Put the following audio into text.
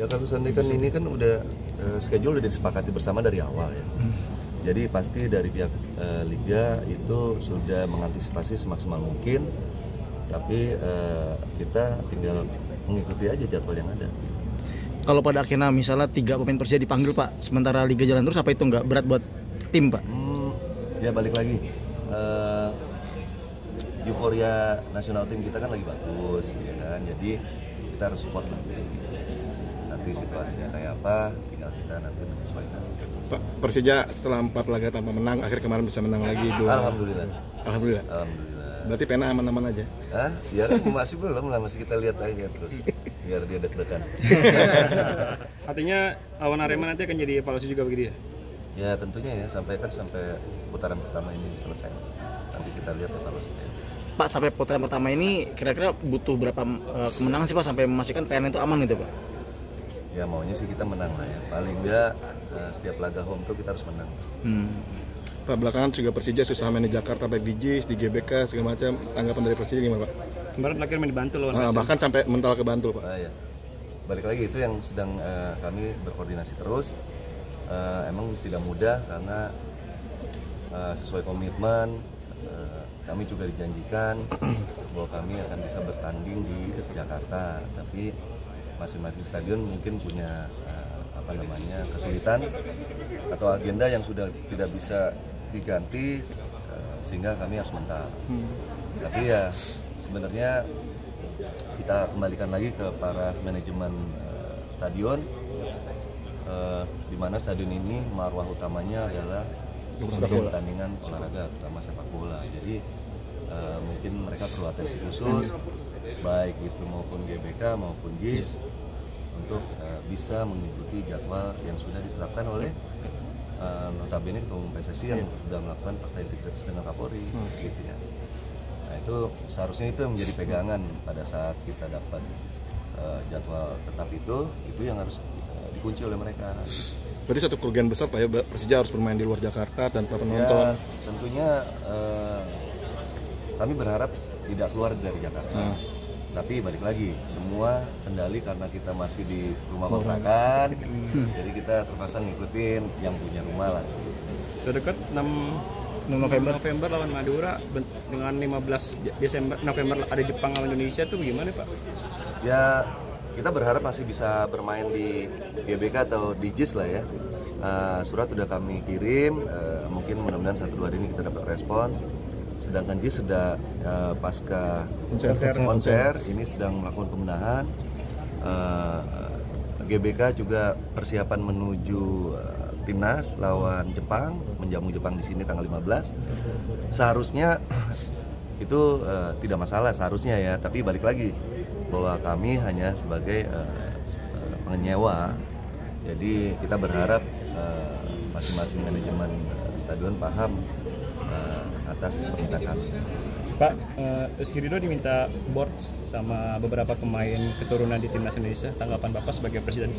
Ya kalau seandainya kan ini kan udah eh, schedule udah disepakati bersama dari awal ya. Jadi pasti dari pihak eh, liga itu sudah mengantisipasi semaksimal mungkin. Tapi eh, kita tinggal mengikuti aja jadwal yang ada. Kalau pada akhirnya misalnya tiga pemain Persija dipanggil Pak, sementara Liga jalan terus apa itu nggak berat buat tim Pak? Hmm, ya balik lagi. Eh, euforia nasional tim kita kan lagi bagus, ya kan. Jadi kita harus support lah. gitu. Nanti situasinya kayak apa, tinggal kita nanti menyesuaikan. Pak Persija setelah empat laga tanpa menang, akhir kemarin bisa menang lagi dua. Alhamdulillah. Alhamdulillah. Alhamdulillah. Berarti pena aman-aman aja. Hah? Ya kan masih belum lah, masih kita lihat aja terus. Biar dia deg-degan. Artinya lawan Arema nanti akan jadi evaluasi juga begitu ya? Ya tentunya ya, sampai kan sampai putaran pertama ini selesai. Nanti kita lihat evaluasinya. Pak sampai putaran pertama ini kira-kira butuh berapa eh, kemenangan sih Pak sampai memastikan PN itu aman gitu Pak? Ya maunya sih kita menang lah ya. Paling enggak eh, setiap laga home tuh kita harus menang. Hmm. Pak belakangan juga Persija susah main di Jakarta baik di JIS, di GBK segala macam. Tanggapan dari Persija gimana Pak? Kemarin terakhir main di Bantul lawan Ah, Persib. bahkan sampai mental ke Bantul Pak. Ah, ya. Balik lagi itu yang sedang eh, kami berkoordinasi terus. Eh, emang tidak mudah karena eh, sesuai komitmen kami juga dijanjikan bahwa kami akan bisa bertanding di Jakarta. Tapi masing-masing stadion mungkin punya eh, apa namanya kesulitan atau agenda yang sudah tidak bisa diganti eh, sehingga kami harus mental. Tapi ya sebenarnya kita kembalikan lagi ke para manajemen eh, stadion eh, di mana stadion ini marwah utamanya adalah pertandingan olahraga terutama sepak bola. Jadi eh, mungkin mereka perlu atensi khusus baik itu maupun GBK maupun JIS untuk eh, bisa mengikuti jadwal yang sudah diterapkan oleh eh, notabene ketua umum PSSI yang sudah melakukan fakta integritas dengan Kapolri gitu ya Nah itu seharusnya itu yang menjadi pegangan pada saat kita dapat eh, jadwal tetap itu, itu yang harus dikunci oleh mereka. Berarti satu kerugian besar Pak ya Persija harus bermain di luar Jakarta tanpa Ya penonton. tentunya eh, kami berharap tidak keluar dari Jakarta. Hmm. Tapi balik lagi, semua kendali karena kita masih di rumah kontrakan, jadi kita terpaksa ngikutin yang punya rumah lah. Sudah dekat 6 November. November lawan Madura dengan 15 Desember November ada Jepang lawan Indonesia tuh gimana Pak? Ya kita berharap masih bisa bermain di GBK atau di JIS lah ya. Eh, surat sudah kami kirim, eh, mungkin mudah-mudahan satu dua hari ini kita dapat respon. Sedangkan JIS sudah eh, pasca konser, ini sedang melakukan pembenahan. Eh, GBK juga persiapan menuju eh, timnas lawan Jepang, menjamu Jepang di sini tanggal 15. Seharusnya itu eh, tidak masalah seharusnya ya. Tapi balik lagi bahwa kami hanya sebagai eh, penyewa jadi kita berharap eh, masing-masing manajemen eh, stadion paham eh, atas permintaan kami Pak, eh, Rizky diminta board sama beberapa pemain keturunan di timnas Indonesia. Tanggapan Bapak sebagai presiden